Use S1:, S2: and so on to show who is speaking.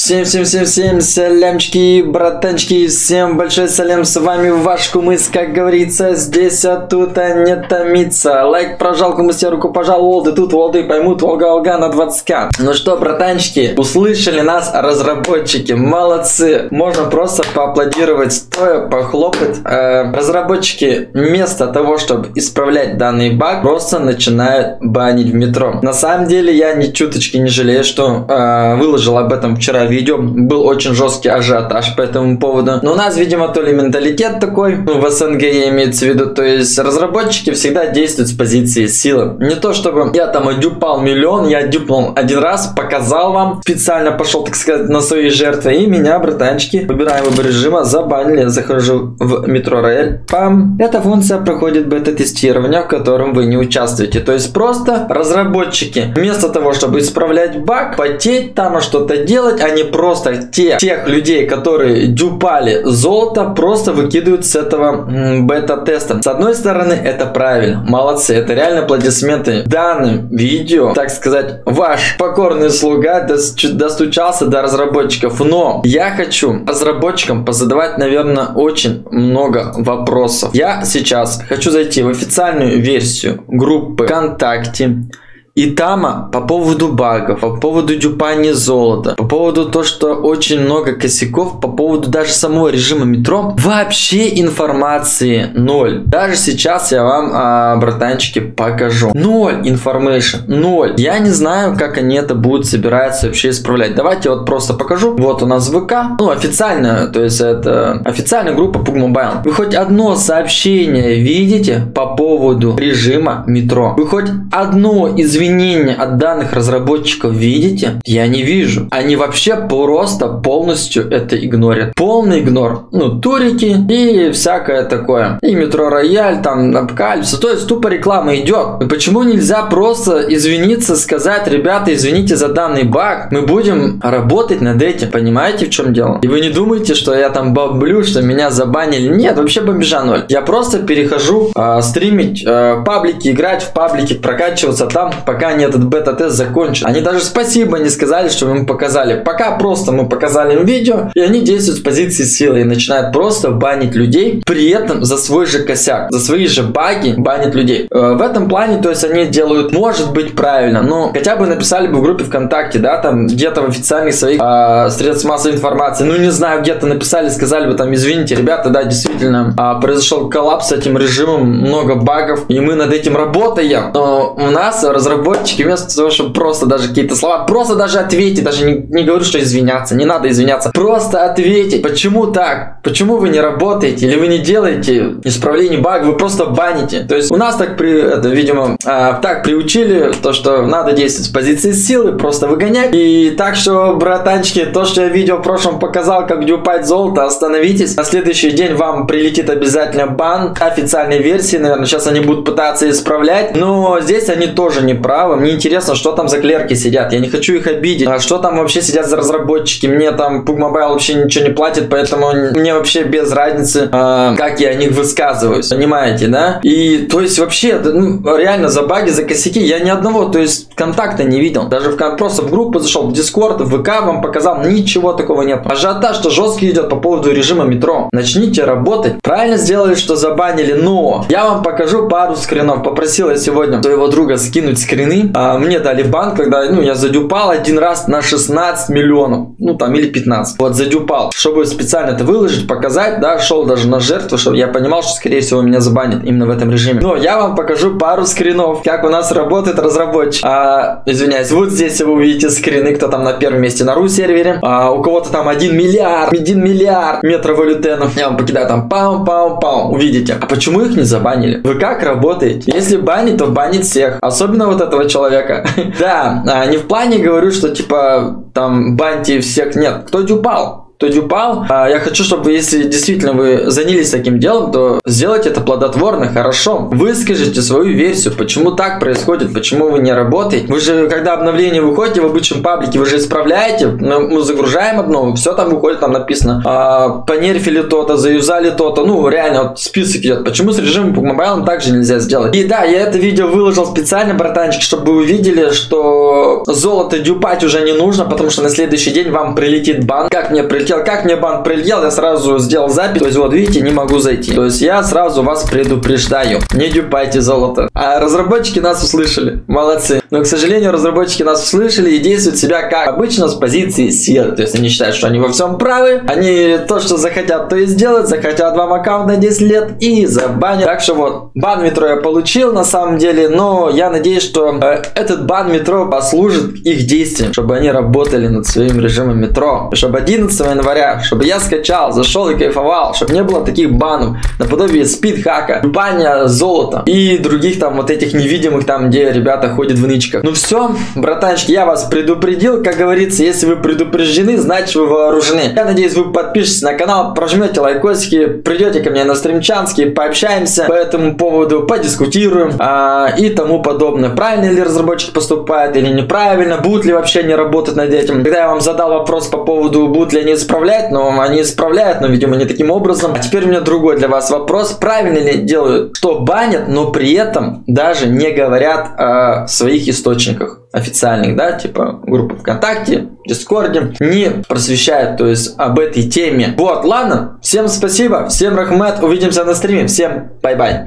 S1: Всем-всем-всем-всем салямчики, братанчики, всем большой салям, с вами ваш кумыс, как говорится, здесь, а тут, а не томится. Лайк прожал, кумыс, я руку пожал, волды тут, волды поймут, волга-волга на 20к. Ну что, братанчики, услышали нас разработчики, молодцы. Можно просто поаплодировать, стоя, похлопать. Э, разработчики вместо того, чтобы исправлять данный баг, просто начинают банить в метро. На самом деле, я ни чуточки не жалею, что э, выложил об этом вчера видео, был очень жесткий ажиотаж по этому поводу. Но у нас, видимо, то ли менталитет такой, ну, в СНГ имеется в виду, то есть разработчики всегда действуют с позиции силы. Не то, чтобы я там дюпал миллион, я дюпнул один раз, показал вам, специально пошел, так сказать, на свои жертвы, и меня, братанчики, выбираем выбор режима, забанили, я захожу в метро Рояль, пам. Эта функция проходит бета-тестирование, в котором вы не участвуете. То есть просто разработчики, вместо того, чтобы исправлять баг, потеть там, что-то делать, они они просто тех, тех людей, которые дюпали золото, просто выкидывают с этого бета-теста. С одной стороны, это правильно, молодцы, это реально аплодисменты. Данным видео, так сказать, ваш покорный слуга достучался до разработчиков, но я хочу разработчикам позадавать, наверное, очень много вопросов. Я сейчас хочу зайти в официальную версию группы ВКонтакте, и там по поводу багов, по поводу дюпания золота, по поводу то, что очень много косяков, по поводу даже самого режима метро, вообще информации ноль. Даже сейчас я вам, а, братанчики, покажу. Ноль информации, ноль. Я не знаю, как они это будут собираться вообще исправлять. Давайте вот просто покажу. Вот у нас ВК, ну официальная, то есть это официальная группа Pug Mobile. Вы хоть одно сообщение видите по поводу режима метро? Вы хоть одно извинение изменения от данных разработчиков видите? Я не вижу. Они вообще просто полностью это игнорят. Полный игнор. Ну, турики и всякое такое. И метро Рояль, там, Апокалипсис. То есть тупо реклама идет. И почему нельзя просто извиниться, сказать, ребята, извините за данный баг, мы будем работать над этим. Понимаете, в чем дело? И вы не думаете, что я там баблю, что меня забанили. Нет, вообще бомбежа ноль. Я просто перехожу э, стримить э, паблики, играть в паблики, прокачиваться там, пока пока они этот бета-тест закончат. Они даже спасибо не сказали, что мы им показали. Пока просто мы показали им видео, и они действуют с позиции силы и начинают просто банить людей, при этом за свой же косяк, за свои же баги банить людей. Э, в этом плане, то есть они делают, может быть, правильно, но хотя бы написали бы в группе ВКонтакте, да, там где-то в официальных своих э, средств массовой информации, ну не знаю, где-то написали, сказали бы там, извините, ребята, да, действительно, э, произошел коллапс с этим режимом, много багов, и мы над этим работаем. Но у нас разработчики разработчики вместо того, чтобы просто даже какие-то слова, просто даже ответить, даже не, не говорю, что извиняться, не надо извиняться, просто ответить, почему так, почему вы не работаете, или вы не делаете исправление бага, вы просто баните. То есть у нас так, при, это, видимо, а, так приучили, то, что надо действовать с позиции силы, просто выгонять. И так что, братанчики, то, что я видео в прошлом показал, как дюпать золото, остановитесь. На следующий день вам прилетит обязательно бан официальной версии, наверное, сейчас они будут пытаться исправлять, но здесь они тоже не право. Мне интересно, что там за клерки сидят. Я не хочу их обидеть. А что там вообще сидят за разработчики? Мне там Pug Mobile вообще ничего не платит, поэтому мне вообще без разницы, э, как я о них высказываюсь. Понимаете, да? И то есть вообще, ну, реально за баги, за косяки я ни одного, то есть контакта не видел. Даже в, просто в группу зашел, в Discord, в ВК вам показал, ничего такого нет. Ажиотаж, что жесткий идет по поводу режима метро. Начните работать. Правильно сделали, что забанили, но я вам покажу пару скринов. Попросил я сегодня своего друга скинуть скрин скрины. А, мне дали банк, когда ну, я задюпал один раз на 16 миллионов. Ну там или 15. Вот задюпал. Чтобы специально это выложить, показать, да, шел даже на жертву, чтобы я понимал, что скорее всего меня забанят именно в этом режиме. Но я вам покажу пару скринов, как у нас работает разработчик. А, извиняюсь, вот здесь вы увидите скрины, кто там на первом месте на ру сервере. А, у кого-то там 1 миллиард, 1 миллиард метровалютенов. Я вам покидаю там пам-пам-пам. Увидите. А почему их не забанили? Вы как работаете? Если банить, то банить всех. Особенно вот этого этого человека. да, а, не в плане говорю, что типа там баньте всех. Нет, кто дюпал? Кто упал. А я хочу, чтобы если действительно вы занялись таким делом, то сделайте это плодотворно, хорошо. Выскажите свою версию, почему так происходит, почему вы не работаете. Вы же, когда обновление выходите в обычном паблике, вы же исправляете, мы загружаем одно, все там выходит, там написано, а, понерфили то-то, заюзали то-то, ну, реально, вот список идет. Почему с режимом по мобайлам также нельзя сделать? И да, я это видео выложил специально, братанчик, чтобы вы увидели, что золото дюпать уже не нужно, потому что на следующий день вам прилетит бан. Как мне прилетел, как мне бан прилетел, я сразу сделал запись. То есть вот видите, не могу зайти. То есть я сразу вас предупреждаю. Не дюпайте золото. А разработчики нас услышали. Молодцы. Но, к сожалению, разработчики нас услышали и действуют себя как обычно с позиции силы. То есть они считают, что они во всем правы. Они то, что захотят, то и сделают. Захотят вам аккаунт на 10 лет и забанят. Так что вот, бан метро я получил на самом деле. Но я надеюсь, что э, этот бан метро послужит их действиям. Чтобы они работали над своим режимом метро. Чтобы 11 января, чтобы я скачал, зашел и кайфовал. Чтобы не было таких банов. Наподобие спидхака, баня золота и других там вот этих невидимых там, где ребята ходят в нычках. Ну все, братанчики, я вас предупредил. Как говорится, если вы предупреждены, значит вы вооружены. Я надеюсь, вы подпишетесь на канал, прожмете лайкосики, придете ко мне на стримчанский, пообщаемся по этому поводу, подискутируем а, и тому подобное. Правильно ли разработчик поступает или неправильно, будут ли вообще не работать над этим. Когда я вам задал вопрос по поводу, будут ли они исправлять, но они исправляют, но, видимо, не таким образом. А теперь у меня другой для вас вопрос. Правильно ли делают, что банят, но при этом даже не говорят о своих источниках официальных, да, типа группы ВКонтакте, Дискорде, не просвещают, то есть об этой теме. Вот, ладно, всем спасибо, всем рахмет, увидимся на стриме, всем bye-bye.